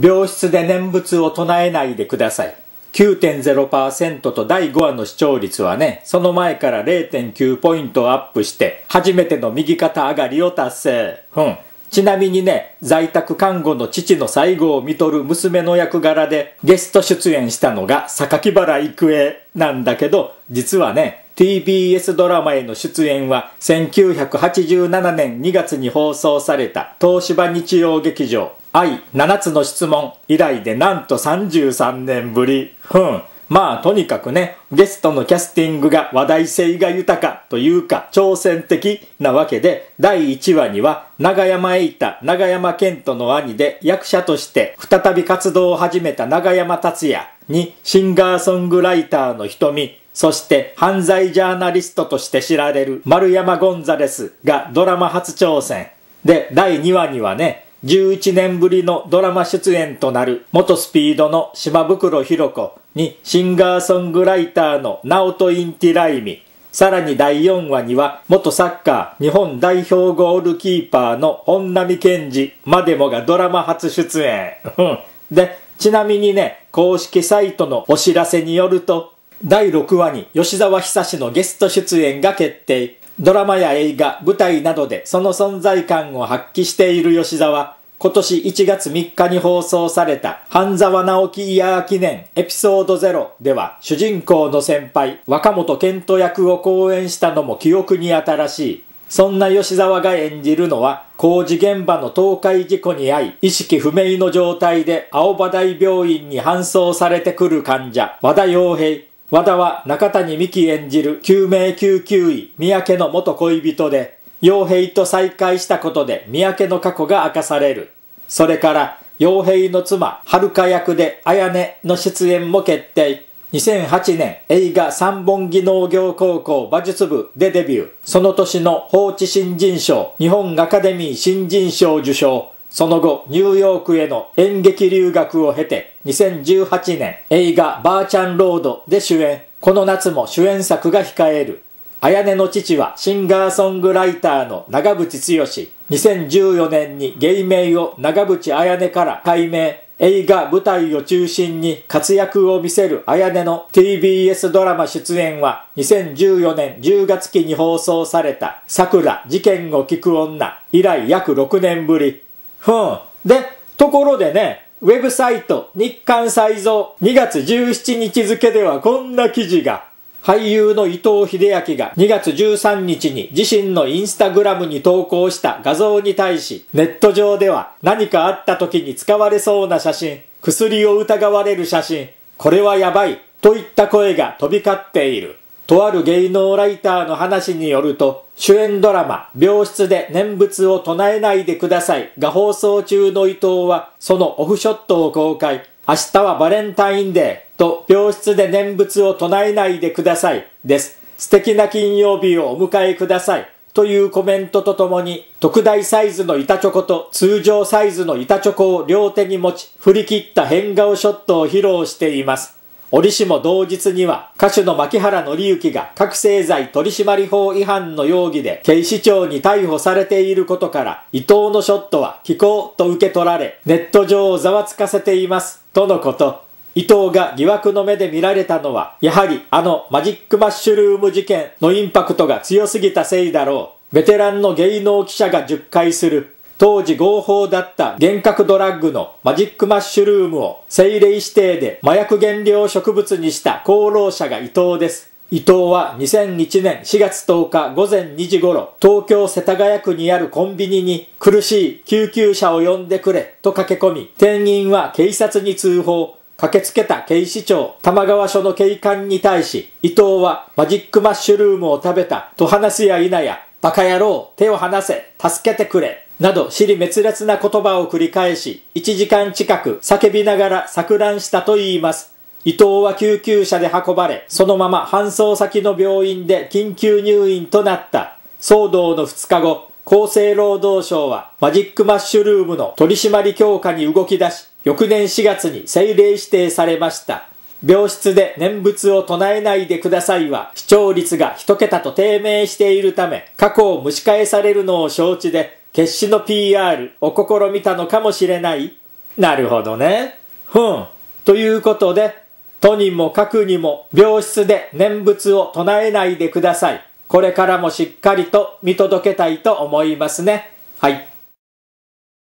病室で念仏を唱えないでください。9.0%と第5話の視聴率はね、その前から0.9ポイントアップして、初めての右肩上がりを達成。うん。ちなみにね、在宅看護の父の最後を見とる娘の役柄でゲスト出演したのが榊原郁恵なんだけど、実はね、TBS ドラマへの出演は1987年2月に放送された東芝日曜劇場愛7つの質問以来でなんと33年ぶり。ふん。まあとにかくね、ゲストのキャスティングが話題性が豊かというか挑戦的なわけで、第1話には永山瑛太、永山絢斗の兄で役者として再び活動を始めた永山竜弥にシンガーソングライターの瞳、そして犯罪ジャーナリストとして知られる丸山ゴンザレスがドラマ初挑戦。で、第2話にはね、11年ぶりのドラマ出演となる元スピードの島袋寛子にシンガーソングライターのナオト・インティライミ、さらに第4話には元サッカー日本代表ゴールキーパーの本並健二までもがドラマ初出演。で、ちなみにね、公式サイトのお知らせによると、第6話に吉沢久志のゲスト出演が決定。ドラマや映画、舞台などでその存在感を発揮している吉沢。今年1月3日に放送された半沢直樹イヤー記念エピソード0では主人公の先輩若本健人役を講演したのも記憶に新しい。そんな吉沢が演じるのは工事現場の倒壊事故に遭い意識不明の状態で青葉台病院に搬送されてくる患者和田洋平和田は中谷美紀演じる救命救急医三宅の元恋人で、傭兵と再会したことで三宅の過去が明かされる。それから、傭兵の妻、遥役で綾音の出演も決定。2008年映画三本木農業高校馬術部でデビュー。その年の放置新人賞、日本アカデミー新人賞受賞。その後、ニューヨークへの演劇留学を経て、2018年映画バーチャンロードで主演。この夏も主演作が控える。綾音の父はシンガーソングライターの長渕剛。2014年に芸名を長渕綾音から改名。映画舞台を中心に活躍を見せる綾音の TBS ドラマ出演は2014年10月期に放送された桜事件を聞く女以来約6年ぶりふん。で、ところでね、ウェブサイト日刊再造2月17日付ではこんな記事が俳優の伊藤秀明が2月13日に自身のインスタグラムに投稿した画像に対し、ネット上では何かあった時に使われそうな写真、薬を疑われる写真、これはやばい、といった声が飛び交っている。とある芸能ライターの話によると、主演ドラマ、病室で念仏を唱えないでくださいが放送中の伊藤は、そのオフショットを公開。明日はバレンタインデーと病室で念仏を唱えないでくださいです。素敵な金曜日をお迎えください。というコメントとともに、特大サイズの板チョコと通常サイズの板チョコを両手に持ち、振り切った変顔ショットを披露しています。折しも同日には歌手の牧原紀之が覚醒剤取締法違反の容疑で警視庁に逮捕されていることから伊藤のショットは気候と受け取られネット上をざわつかせていますとのこと。伊藤が疑惑の目で見られたのはやはりあのマジックマッシュルーム事件のインパクトが強すぎたせいだろう。ベテランの芸能記者が10回する当時合法だった幻覚ドラッグのマジックマッシュルームを精霊指定で麻薬原料植物にした功労者が伊藤です。伊藤は2001年4月10日午前2時頃、東京世田谷区にあるコンビニに苦しい救急車を呼んでくれと駆け込み、店員は警察に通報。駆けつけた警視庁玉川署の警官に対し、伊藤はマジックマッシュルームを食べたと話すや否や、バカ野郎、手を離せ、助けてくれ、など、尻滅裂な言葉を繰り返し、1時間近く叫びながら錯乱したと言います。伊藤は救急車で運ばれ、そのまま搬送先の病院で緊急入院となった。騒動の2日後、厚生労働省はマジックマッシュルームの取締り強化に動き出し、翌年4月に政令指定されました。病室で念仏を唱えないでくださいは視聴率が一桁と低迷しているため過去を蒸し返されるのを承知で決死の PR を試みたのかもしれないなるほどね。ふん。ということで、とにもかくにも病室で念仏を唱えないでください。これからもしっかりと見届けたいと思いますね。はい。